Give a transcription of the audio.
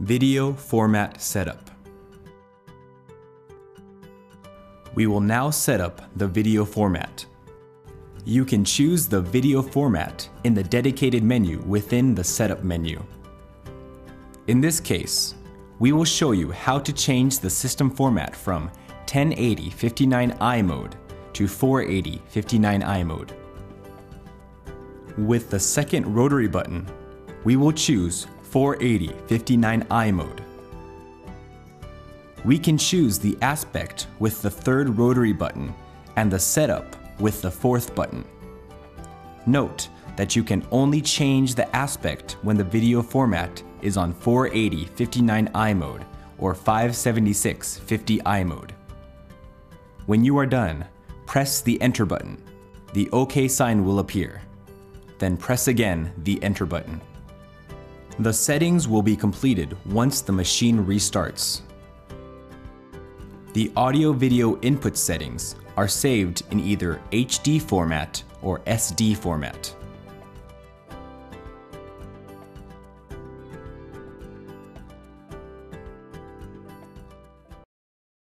Video Format Setup. We will now set up the video format. You can choose the video format in the dedicated menu within the Setup menu. In this case, we will show you how to change the system format from 1080 59i mode to 480 59i mode. With the second rotary button, we will choose 480 59i mode. We can choose the aspect with the third rotary button and the setup with the fourth button. Note that you can only change the aspect when the video format is on 480 59i mode or 576 50i mode. When you are done, press the enter button. The OK sign will appear. Then press again the enter button. The settings will be completed once the machine restarts. The audio video input settings are saved in either HD format or SD format.